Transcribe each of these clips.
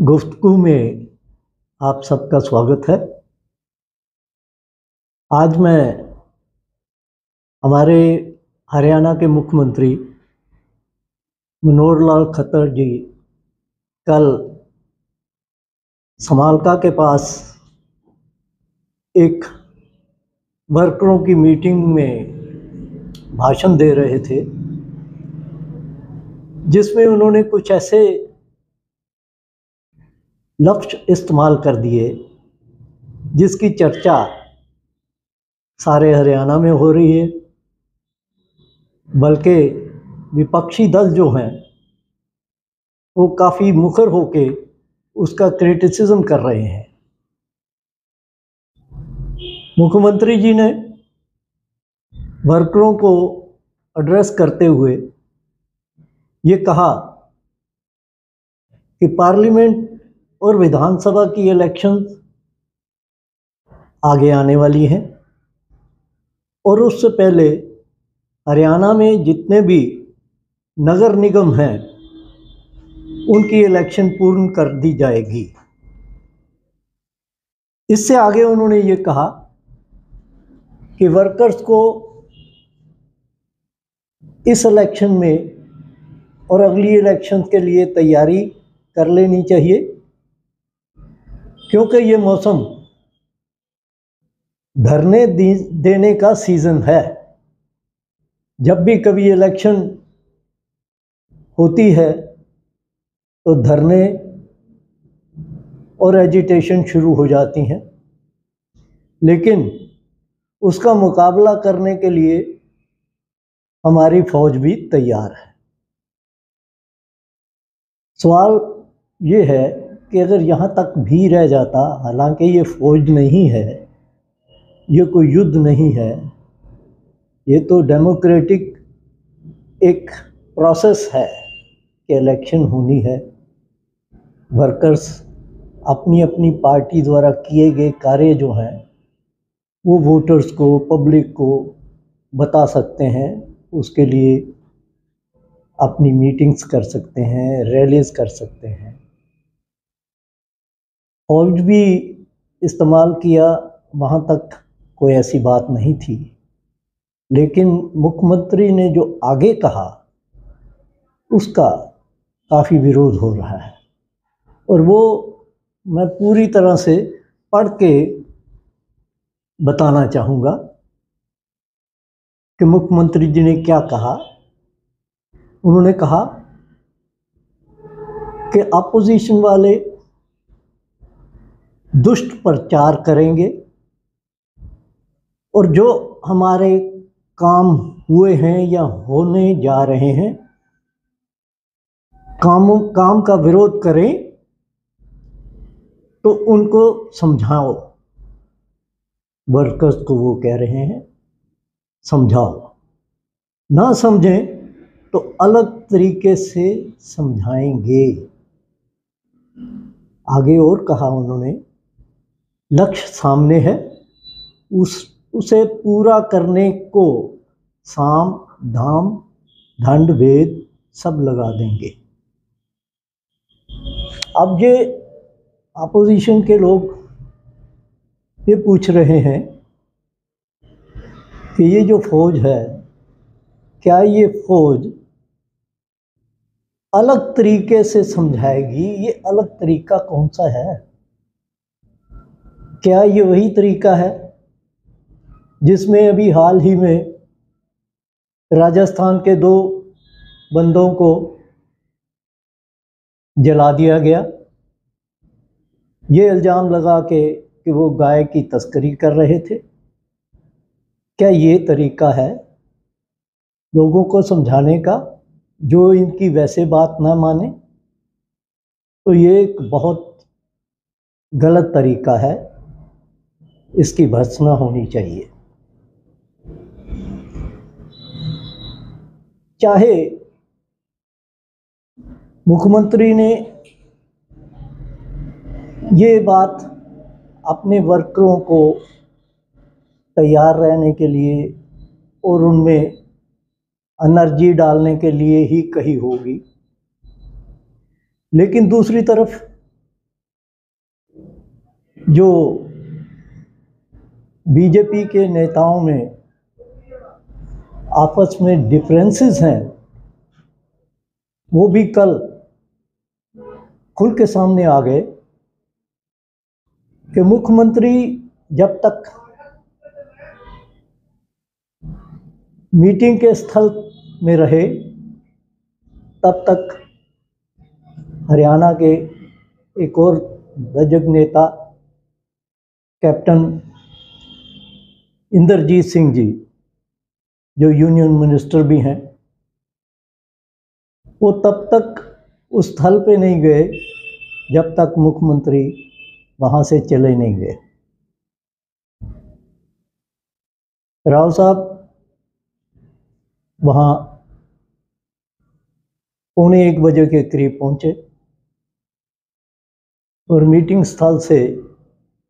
गुफ्तगु में आप सबका स्वागत है। आज मैं हमारे हरियाणा के मुख्यमंत्री मनोहर लाल खट्टर जी कल समालका के पास एक वर्करों की मीटिंग में भाषण दे रहे थे, जिसमें उन्होंने कुछ ऐसे लफ्ज इस्तेमाल कर दिए, जिसकी चर्चा सारे हरियाणा में हो रही है, बल्कि विपक्षी दल जो हैं, वो काफ़ी मुखर होके उसका क्रिटिसिज्म कर रहे हैं। मुख्यमंत्री जी ने वर्करों को एड्रेस करते हुए ये कहा कि पार्लियामेंट और विधानसभा की इलेक्शन आगे आने वाली हैं और उससे पहले हरियाणा में जितने भी नगर निगम हैं, उनकी इलेक्शन पूर्ण कर दी जाएगी। इससे आगे उन्होंने ये कहा कि वर्कर्स को इस इलेक्शन में और अगली इलेक्शन के लिए तैयारी कर लेनी चाहिए, क्योंकि ये मौसम धरने देने का सीज़न है। जब भी कभी इलेक्शन होती है तो धरने और एजिटेशन शुरू हो जाती हैं। लेकिन उसका मुकाबला करने के लिए हमारी फौज भी तैयार है। सवाल ये है कि अगर यहाँ तक भी रह जाता, हालाँकि ये फौज नहीं है, ये कोई युद्ध नहीं है, ये तो डेमोक्रेटिक एक प्रोसेस है कि इलेक्शन होनी है। वर्कर्स अपनी अपनी पार्टी द्वारा किए गए कार्य जो हैं, वो वोटर्स को पब्लिक को बता सकते हैं। उसके लिए अपनी मीटिंग्स कर सकते हैं रैलीज कर सकते हैं। फौज भी इस्तेमाल किया, वहाँ तक कोई ऐसी बात नहीं थी। लेकिन मुख्यमंत्री ने जो आगे कहा, उसका काफ़ी विरोध हो रहा है। और वो मैं पूरी तरह से पढ़ के बताना चाहूँगा। कि मुख्यमंत्री जी ने क्या कहा? उन्होंने कहा कि अपोजिशन वाले दुष्ट प्रचार करेंगे और जो हमारे काम हुए हैं या होने जा रहे हैं, काम काम का विरोध करें तो उनको समझाओ। वर्कर्स को वो कह रहे हैं समझाओ। ना समझें तो अलग तरीके से समझाएँगे। आगे और कहा उन्होंने, लक्ष्य सामने है, उस, उसे पूरा करने को साम धाम दंड भेद सब लगा देंगे। अब ये अपोजिशन के लोग ये पूछ रहे हैं कि ये जो फौज है, क्या ये फौज अलग तरीके से समझाएगी? ये अलग तरीका कौन सा है? क्या ये वही तरीका है जिसमें अभी हाल ही में राजस्थान के दो बंदों को जला दिया गया? ये इल्ज़ाम लगा के कि वो गाय की तस्करी कर रहे थे। क्या ये तरीका है लोगों को समझाने का, जो इनकी वैसे बात ना माने? तो ये एक बहुत गलत तरीका है। इसकी भर्सना होनी चाहिए। चाहे मुख्यमंत्री ने ये बात अपने वर्करों को तैयार रहने के लिए और उनमें एनर्जी डालने के लिए ही कही होगी। लेकिन दूसरी तरफ़ जो बीजेपी के नेताओं में आपस में डिफरेंसेस हैं, वो भी कल खुल के सामने आ गए कि मुख्यमंत्री जब तक मीटिंग के स्थल में रहे, तब तक हरियाणा के एक और दजग नेता, कैप्टन इंद्रजीत सिंह जी, जो यूनियन मिनिस्टर भी हैं, वो तब तक उस स्थल पे नहीं गए, जब तक मुख्यमंत्री वहाँ से चले नहीं गए। राव साहब वहाँ पौने एक बजे के करीब पहुँचे और मीटिंग स्थल से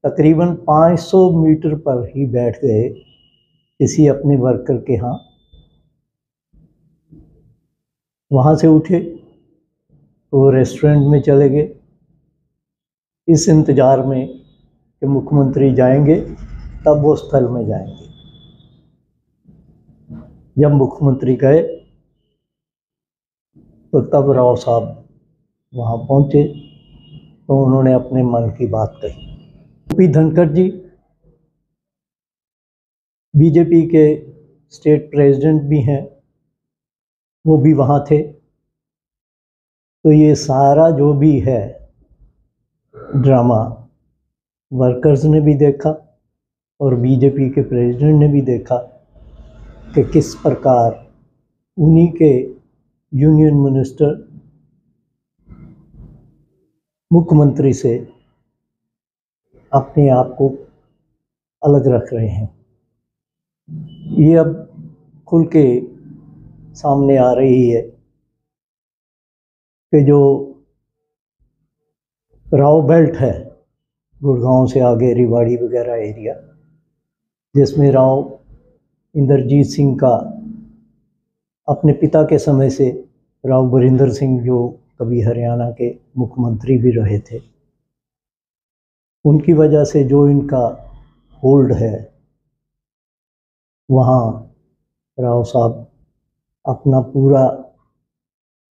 तकरीबन 500 मीटर पर ही बैठ गए किसी अपने वर्कर के यहाँ वहाँ से उठे वो रेस्टोरेंट में चले गए। इस इंतज़ार में कि मुख्यमंत्री जाएँगे, तब वो स्थल में जाएँगे। जब मुख्यमंत्री गए तो तब राव साहब वहाँ पहुँचे तो उन्होंने अपने मन की बात कही। पी धनखड़ जी, बीजेपी के स्टेट प्रेसिडेंट भी हैं, वो भी वहाँ थे। तो ये सारा जो भी है ड्रामा, वर्कर्स ने भी देखा और बीजेपी के प्रेसिडेंट ने भी देखा। कि किस प्रकार उन्हीं के यूनियन मिनिस्टर मुख्यमंत्री से अपने आप को अलग रख रहे हैं। ये अब खुल के सामने आ रही है कि जो राव बेल्ट है, गुड़गांव से आगे रिवाड़ी वगैरह एरिया, जिसमें राव इंद्रजीत सिंह का अपने पिता के समय से राव बरिंदर सिंह जो कभी हरियाणा के मुख्यमंत्री भी रहे थे, उनकी वजह से जो इनका होल्ड है, वहाँ राव साहब अपना पूरा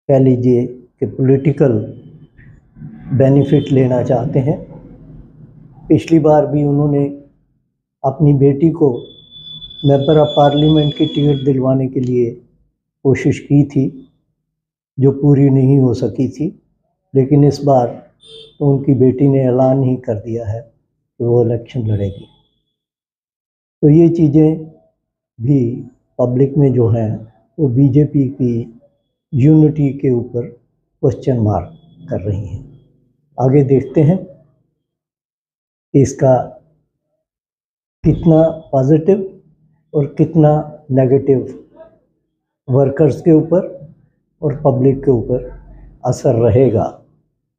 कह लीजिए कि पॉलिटिकल बेनिफिट लेना चाहते हैं। पिछली बार भी उन्होंने अपनी बेटी को मेंबर ऑफ़ पार्लियामेंट की टिकट दिलवाने के लिए कोशिश की थी, जो पूरी नहीं हो सकी थी, लेकिन इस बार तो उनकी बेटी ने ऐलान ही कर दिया है कि वो इलेक्शन लड़ेगी। तो ये चीज़ें भी पब्लिक में जो हैं, वो बीजेपी की यूनिटी के ऊपर क्वेश्चन मार्क कर रही हैं। आगे देखते हैं कि इसका कितना पॉजिटिव और कितना नेगेटिव वर्कर्स के ऊपर और पब्लिक के ऊपर असर रहेगा।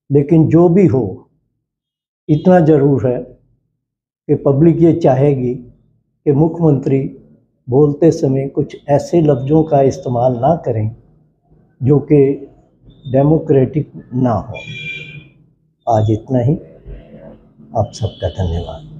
लेकिन जो भी हो, इतना ज़रूर है कि पब्लिक ये चाहेगी कि मुख्यमंत्री बोलते समय कुछ ऐसे लफ्ज़ों का इस्तेमाल ना करें जो कि डेमोक्रेटिक ना हो। आज इतना ही। आप सबका धन्यवाद।